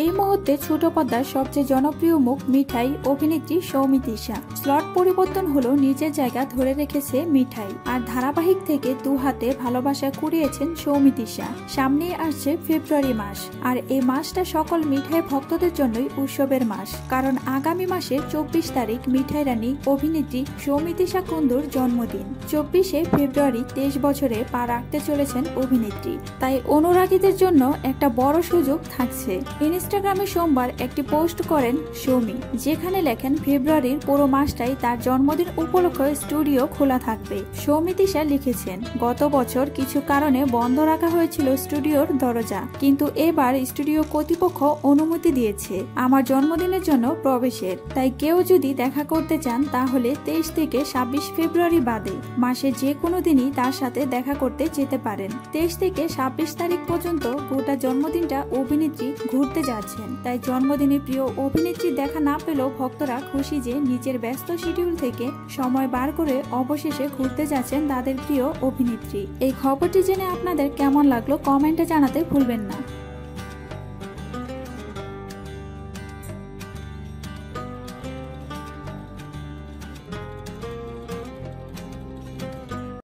এই মুহূর্তে ছোট পর্দার সবচেয়ে জনপ্রিয় মুখ মিঠাই অভিনেত্রী সৌমিতিশা স্লট পরিবর্তন হলো নিজের জায়গা ধরে রেখেছে মিঠাই, আর ধারাবাহিক থেকে দু হাতে ভালোবাসা কুড়িয়েছেন সৌমিতিশা সামনে আসছে ফেব্রুয়ারি মাস, আর এই মাসটা সকল মিঠাই ভক্তদের জন্যই উৎসবের মাস, কারণ আগামী মাসের চব্বিশ তারিখ মিঠাই রানী অভিনেত্রী সৌমিতিশা কুন্দুর জন্মদিন। চব্বিশে ফেব্রুয়ারি তেইশ বছরে পা রাখতে চলেছেন অভিনেত্রী, তাই অনুরাগীদের জন্য একটা বড় সুযোগ থাকছে। ইনস্টাগ্রামে সোমবার একটি পোস্ট করেন সৌমি, যেখানে লেখেন, ফেব্রুয়ারির পুরো মাসটাই তার জন্মদিন উপলক্ষে স্টুডিও খোলা থাকবে। সৌমিতিশা লিখেছেন, গত বছর কিছু কারণে বন্ধ রাখা হয়েছিল স্টুডিওর দরজা, কিন্তু এবার স্টুডিও কর্তৃপক্ষ অনুমতি দিয়েছে। আমার জন্মদিনের জন্য প্রবেশের। তাই কেউ যদি দেখা করতে চান, তাহলে তেইশ থেকে ছাব্বিশ ফেব্রুয়ারি বাদে মাসে যে কোনো দিনই তার সাথে দেখা করতে যেতে পারেন। তেইশ থেকে ছাব্বিশ তারিখ পর্যন্ত গোটা জন্মদিনটা অভিনেত্রী ঘুরতে যাচ্ছেন তাই জন্মদিনে প্রিয় অভিনেত্রী দেখা না পেলেও ভক্তরা খুশি যে নিজের ব্যস্ত শিডিউল থেকে সময় বার করে অবশেষে ঘুরতে যাচ্ছেন তাদের প্রিয় অভিনেত্রী। এই খবরটি জেনে আপনাদের কেমন লাগল কমেন্টে জানাতে ভুলবেন না।